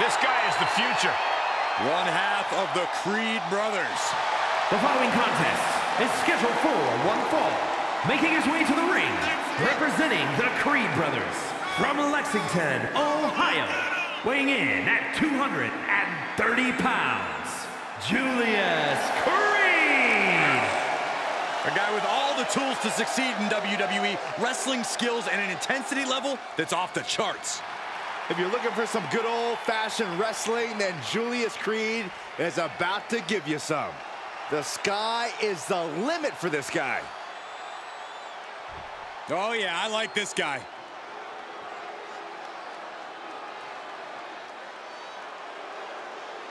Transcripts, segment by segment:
This guy is the future. One half of the Creed brothers. The following contest is scheduled for one fall. Making his way to the ring, representing the Creed brothers from Lexington, Ohio, weighing in at 230 pounds, Julius Creed. A guy with all the tools to succeed in WWE, wrestling skills and an intensity level that's off the charts. If you're looking for some good old-fashioned wrestling, then Julius Creed is about to give you some. The sky is the limit for this guy. Oh yeah, I like this guy.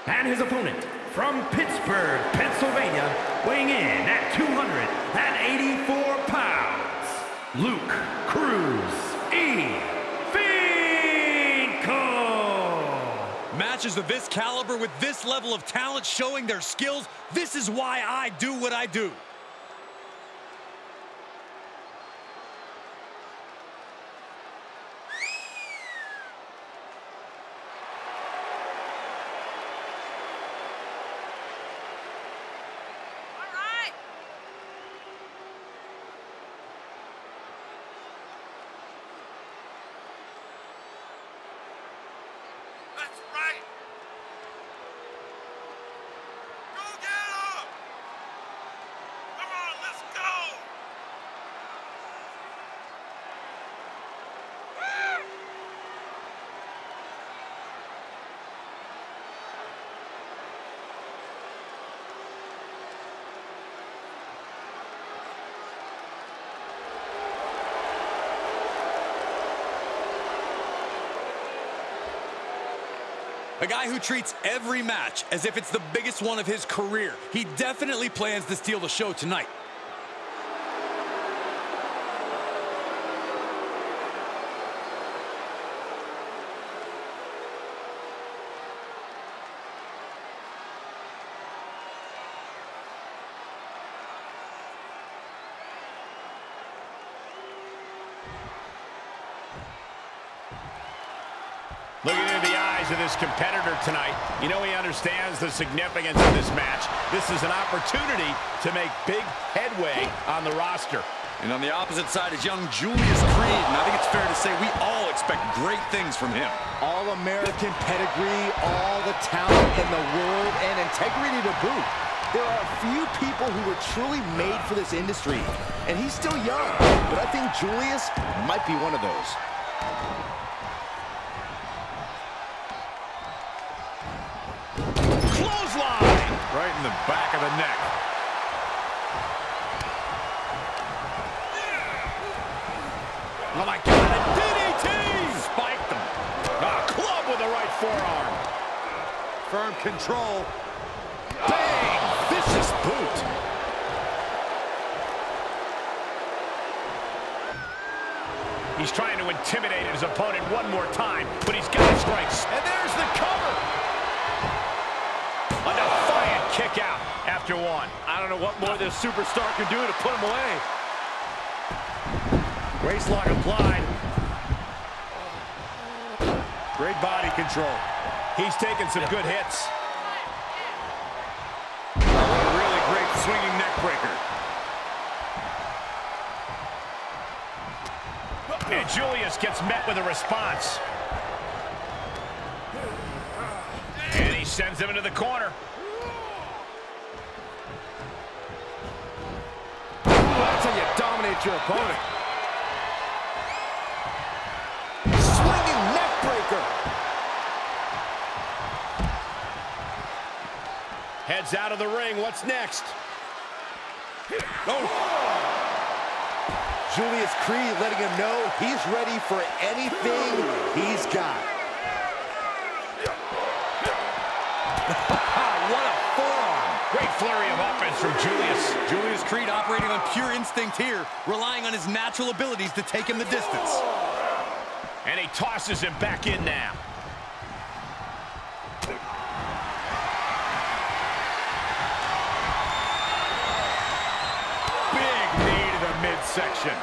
And his opponent from Pittsburgh, Pennsylvania, weighing in at 284 pounds, Luke Cruz E. Matches of this caliber with this level of talent showing their skills, this is why I do what I do. All right. That's right. Go get him. Come on, let's go. A guy who treats every match as if it's the biggest one of his career. He definitely plans to steal the show tonight. Looking into the of this competitor tonight, you know he understands the significance of this match. This is an opportunity to make big headway on the roster. And on the opposite side is young Julius Creed, and I think it's fair to say we all expect great things from him. All-American pedigree, all the talent in the world, and integrity to boot. There are a few people who were truly made for this industry, and he's still young, but I think Julius might be one of those. In the back of the neck. Oh my God, a DDT! Spiked him. A club with the right forearm. Firm control. Bang! Vicious boot. He's trying to intimidate his opponent one more time, but he's got strikes. And there's the cover. After one. I don't know what more this superstar can do to put him away. Waistlock applied. Great body control. He's taking some good hits. Oh, a really great swinging neck breaker. And Julius gets met with a response. And he sends him into the corner. How dominate your opponent. Swinging neck breaker. Heads out of the ring. What's next? Oh, Julius Creed letting him know he's ready for anything he's got. Flurry of offense from Julius. Julius Creed operating on pure instinct here, relying on his natural abilities to take him the distance. And he tosses him back in now. Big knee to the midsection.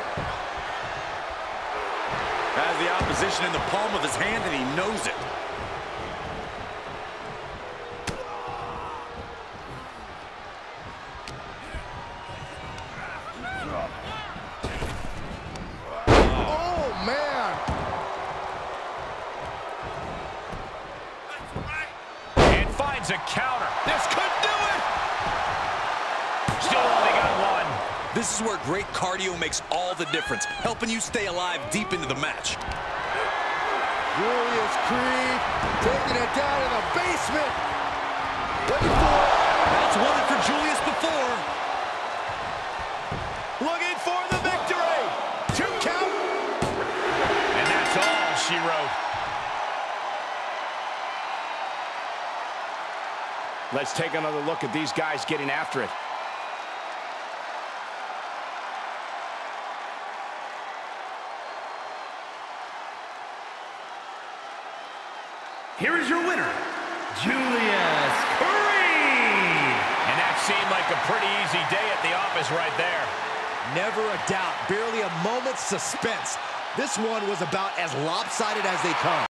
Has the opposition in the palm of his hand, and he knows it. lands a counter. This could do it! Still only got one. This is where great cardio makes all the difference, helping you stay alive deep into the match. Julius Creed taking it down in the basement. Looking for it. That's wanted for Julius before. Looking for the victory. Two count. And that's all she wrote. Let's take another look at these guys getting after it. Here is your winner, Julius Creed. And that seemed like a pretty easy day at the office right there. Never a doubt, barely a moment's suspense. This one was about as lopsided as they come.